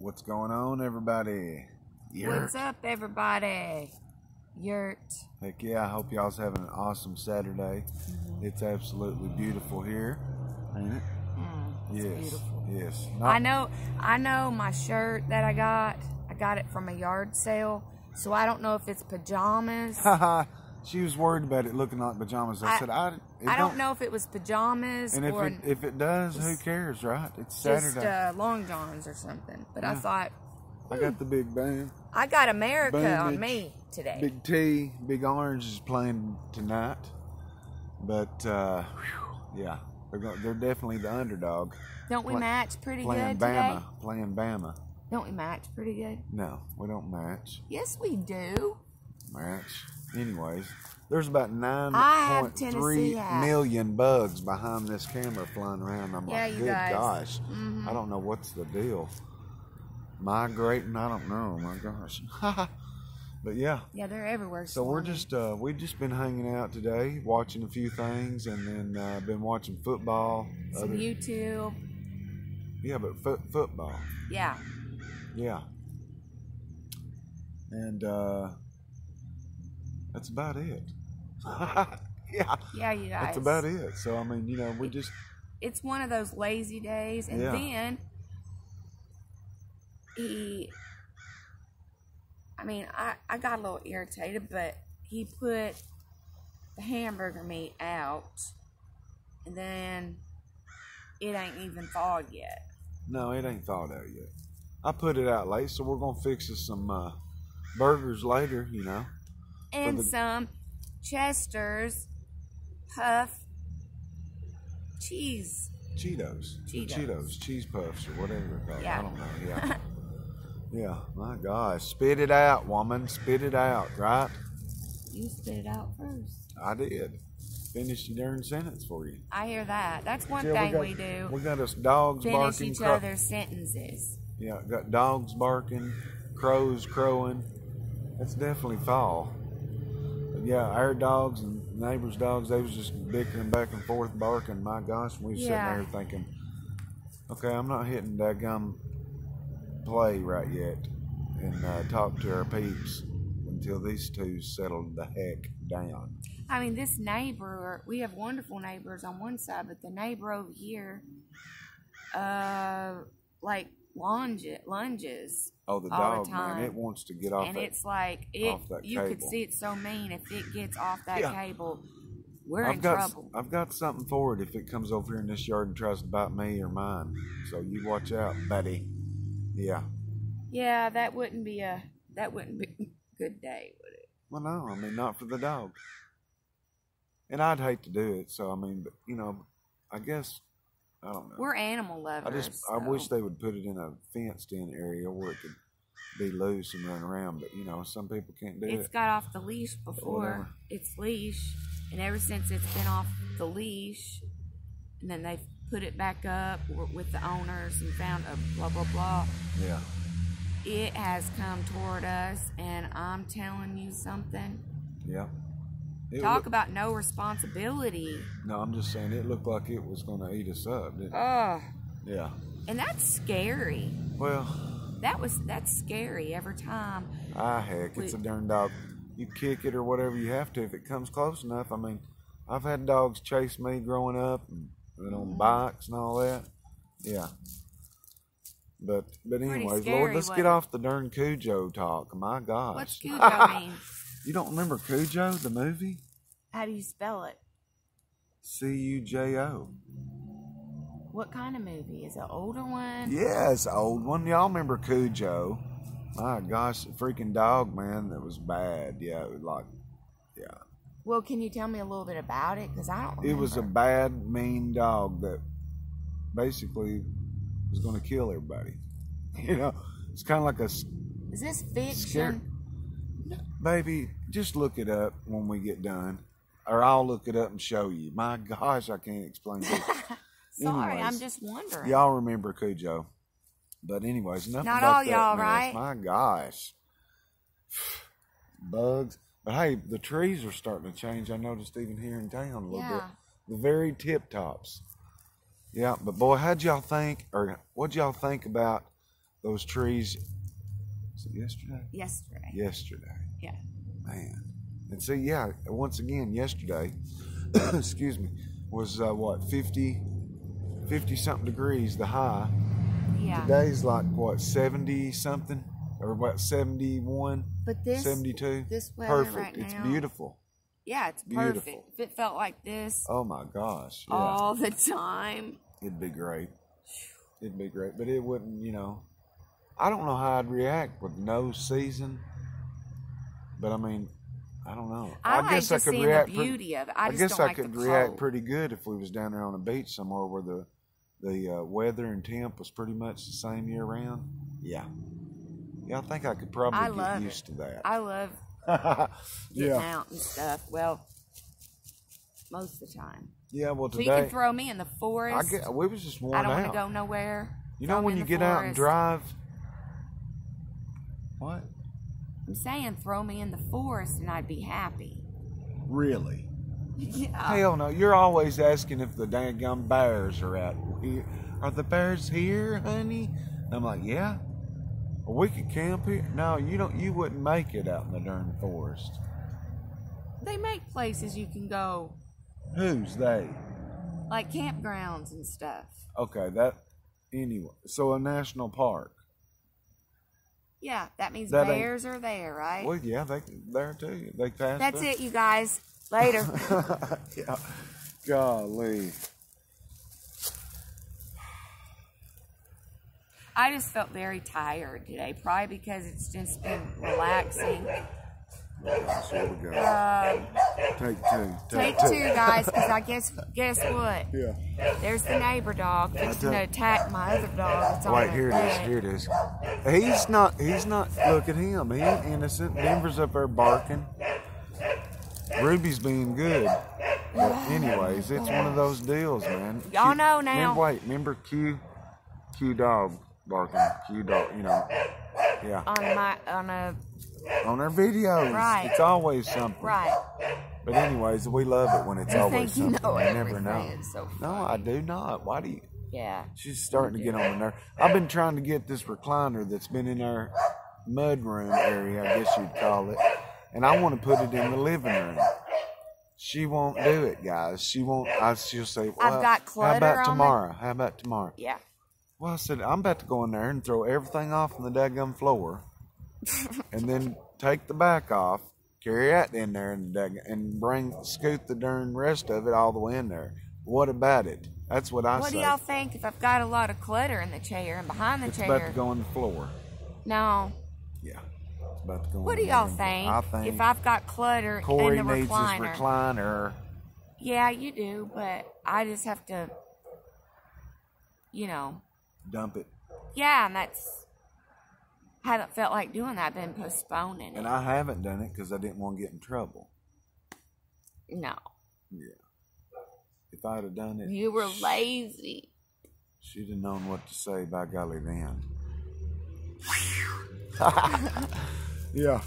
What's going on, everybody? Yert. What's up, everybody? Yert. Heck yeah, I hope y'all's having an awesome Saturday. Mm-hmm. It's absolutely beautiful here, ain't it? Mm, yes. beautiful. Yes. I know. I know my shirt that I got. I got it from a yard sale, so I don't know if it's pajamas. She was worried about it looking like pajamas. I, I- said, I, I don't know if it was pajamas And if or it, if it does, who cares, right? It's just Saturday. uh, long johns or something. But I Yeah. thought I got the big band. I got America on me today. Big T, Big Orange is playing tonight. But, uh, whew, yeah, they're, go- they're definitely the underdog. don't we play- match pretty Playing good Bama. today? Playing Bama. Don't we match pretty good? No, we don't match. Yes, we do. Match. Anyways, there's about Tennessee 9.3 hat. million bugs behind this camera flying around. I'm Yeah, like, good guys. gosh. Mhm. I don't know what's the deal. Migrating, I don't know. My gosh. but yeah. Yeah, they're everywhere. So we're just uh, we've just been hanging out today, watching a few things, and then uh, been watching football. some Other- YouTube. yeah, but foot football. Yeah. Yeah. And uh, that's about it. yeah, Yeah, you guys. that's about it. So I mean, you know, we just It's one of those lazy days, and Yeah. then he. I mean, I I got a little irritated, but he put the hamburger meat out, and then it ain't even thawed yet. no, it ain't thawed out yet. I put it out late, so we're gonna fix us some uh, burgers later. You know, And the- some Chester's puff cheese. Cheetos, Cheetos. Cheetos, cheese puffs, or whatever. Yeah. I don't know. Yeah, yeah. My gosh, spit it out, woman. Spit it out, right? You spit it out first. I did. Finish your darn sentence for you. I hear that. That's one thing got, we do. We got us dogs Finish barking. each cro- other's sentences. Yeah, got dogs barking, crows crowing. That's definitely fall. Yeah, our dogs and neighbors' dogs, they was just bickering back and forth, barking. My gosh, we was Yeah. sitting there thinking, okay, I'm not hitting that gum play right yet and uh, talk to our peeps until these two settled the heck down. I mean, this neighbor, we have wonderful neighbors on one side, but the neighbor over here, uh, like lunges, lunges, Oh, the All the dog, man, it wants to get off and that. it's like it. You could see it so mean if it gets off that Yeah. cable, we're I've in got trouble. I've got something for it if it comes over here in this yard and tries to bite me or mine. So you watch out, buddy. Yeah. Yeah, that wouldn't be a that wouldn't be a good day, would it? Well, no, I mean not for the dog. And I'd hate to do it. So I mean, but you know, I guess I don't know. We're animal lovers. I just I wish they would put it in a fenced-in area where it could be loose and run around. But you know, some people can't do It's it. It's got off the leash before its leash, and ever since it's been off the leash, and then they've put it back up with the owners and found a blah blah blah. Yeah. It has come toward us, and I'm telling you something. Yeah. It Talk about no responsibility. no, I'm just saying it looked like it was going to eat us up. Didn't it? Oh, Yeah. and that's scary. Well, That was that's scary every time. Ah, heck, it's a darn dog. You kick it or whatever you have to if it comes close enough. I mean, I've had dogs chase me growing up and, and Mm-hmm. on bikes and all that. Yeah. But but anyways, Lord, let's get off the darn Cujo talk. My gosh. What's Cujo mean? You don't remember Cujo, the movie? How do you spell it? C U J O. What kind of movie? Is it an older one? Yes, old one. Y'all remember Cujo? My gosh, the freaking dog, man, that was bad. Yeah, it was like, yeah. Well, can you tell me a little bit about it? Because I don't. Remember. It was a bad, mean dog that basically was going to kill everybody. You know, it's kind of like a. Is this scare. Baby, just look it up when we get done, or I'll look it up and show you. My gosh, I can't explain it. Sorry, Anyways, I'm just wondering. y'all remember Cujo, but anyways, enough Not all y'all, right? My gosh, bugs. But hey, the trees are starting to change. I noticed even here in town a little bit. The very tip tops. Yeah, but boy, how'd y'all think, or what'd y'all think about those trees. Was it yesterday? yesterday. Yesterday, Yeah. man. And so, yeah, once again, yesterday, excuse me, was uh, what 50, 50 something degrees the high. Yeah. Today's like what seventy something or what seventy one, but this seventy two. this weather Perfect. right it's beautiful. Yeah, it's Beautiful. perfect. If it felt like this Oh my gosh. Yeah. all the time. It'd be great. It'd be great, but it wouldn't. You know, I don't know how I'd react with no season. But I mean, I don't know. I, like guess just I could react. the pre- beauty of it. I, I, guess don't I like could react pretty good if we was down there on a beach somewhere where the the uh, weather and temp was pretty much the same year round. Yeah, yeah. I think I could probably I get love used to that. I love getting yeah, out and stuff. Well, most of the time. yeah. Well, So you can throw me in the forest. I forest. get we was just worn I don't want to go nowhere. you Throw know when you the get out and drive. What? I'm saying throw me in the forest and I'd be happy. Really? Yeah. Hell no! You're always asking if the dang bears are out here. Are the bears here, honey? And I'm like, yeah. We could camp here. No, you don't. You wouldn't make it out in the darn forest. They make places you can go, Who's they? like campgrounds and stuff. Okay, that. Anyway, so a national park. Yeah, that means That bears are there, right? Well, yeah, they there too. They passed. That's it, you guys. Later. yeah. Golly. I just felt very tired today, probably because it's just been relaxing. Gosh, here we go. Um, Take two. take two, guys, because I guess guess what? Yeah. There's the neighbor dog fixing to attack my other dog. That's on Wait, the here it is. Here it is. He's not. He's not. Look at him. He ain't innocent. Denver's up there barking. Ruby's being good. But anyways, it's one of those deals, man. Y'all know now. Remember, wait, remember Q, Q dog barking. Q dog. You know. Yeah. On my on a On our videos, Right. it's always something. right. But anyways, we love it when it's You always think you something. know you never know. So no, I do not. Why do you? Yeah. She's starting to get on the nerve. I've been trying to get this recliner that's been in our mud room area, I guess you'd call it, and I want to put it in the living room. She won't do it, guys. She won't. I, she'll say, well, got How clutter about on the- tomorrow? How about tomorrow? Yeah. Well, I said, I'm about to go in there and throw everything off on the daggum floor, and then take the back off, carry that in there, and dag- and bring scoot the darn rest of it all the way in there. What about it? That's what I What say. do y'all think if I've got a lot of clutter in the chair and behind the it's chair? about to go on the floor. No. Yeah, it's about to go. What do y'all think? I think if I've got clutter Corey in the needs recliner. his recliner. yeah, you do, but I just have to, you know, Dump it, yeah, and that's haven't felt like doing that. I've been postponing and it. I haven't done it because I didn't want to get in trouble. no, Yeah, if I'd have done it, you were lazy. she'd have known what to say. By golly, then. yeah.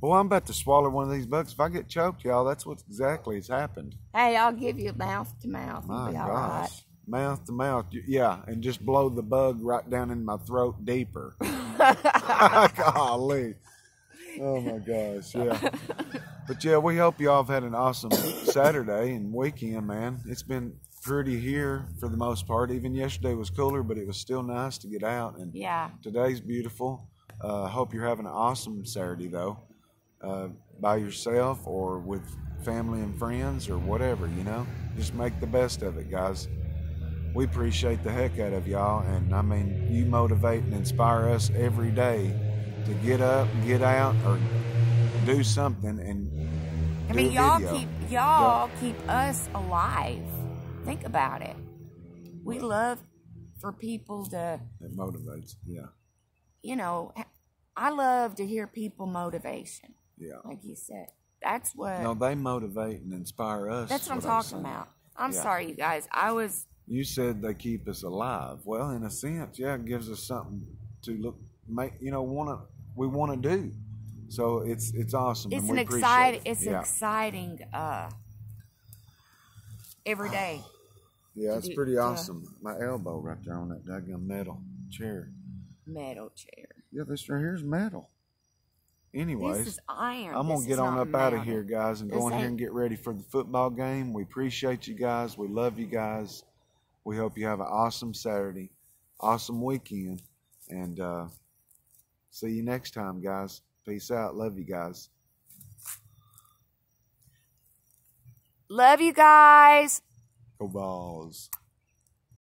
Well, I'm about to swallow one of these bugs. If I get choked, y'all, that's what exactly has happened. Hey, I'll give you mouth to mouth. You'll My be all gosh. Mouth to mouth. Y- Yeah, and just blow the bug right down in my throat deeper. Golly. Oh my gosh, yeah. But yeah, we hope y'all have had an awesome Saturday and weekend, man. It's been pretty here for the most part. Even yesterday was cooler, but it was still nice to get out. And Yeah. today's beautiful. Uh, hope you're having an awesome Saturday though, uh, by yourself or with family and friends or whatever. You know, just make the best of it, guys. We appreciate the heck out of y'all, and I mean, you motivate and inspire us every day to get up, get out, or do something. And I mean, y'all keep y'all keep us alive. Think about it. We love for people to, it motivates. Yeah, you know, I love to hear people motivation, yeah. like you said. That's what No, they motivate and inspire us. that's what I'm talking saying. about. I'm Yeah. sorry, you guys. I was You said they keep us alive. Well, in a sense, yeah, it gives us something to look, make you know, want to we want to do. So it's it's awesome. it's an exciting it. it's yeah. exciting uh every day. Yeah, it's pretty awesome. My elbow right there on that daggum metal chair. metal chair. Yeah, this right here is metal. Anyways, This is iron. I'm gonna This get on up out of here, guys, and This go in here and get ready for the football game. We appreciate you guys. We love you guys. We hope you have an awesome Saturday, awesome weekend, and uh, see you next time, guys. Peace out. Love you guys. Love you guys. Go Vols.